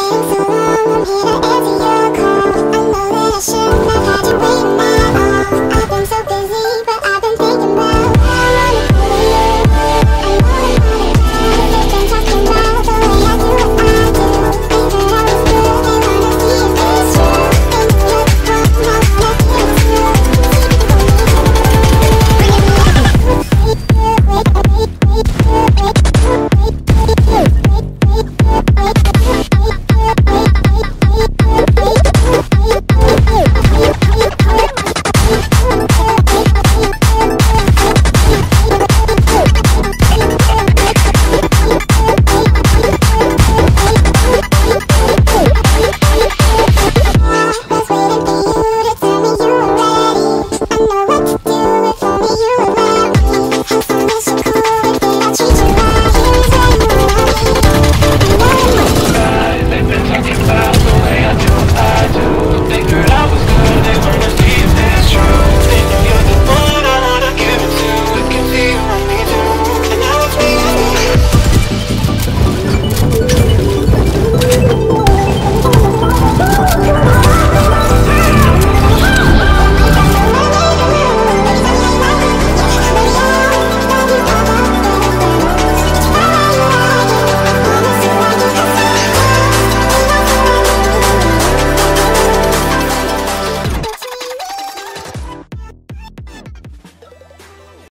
waiting so long, I'm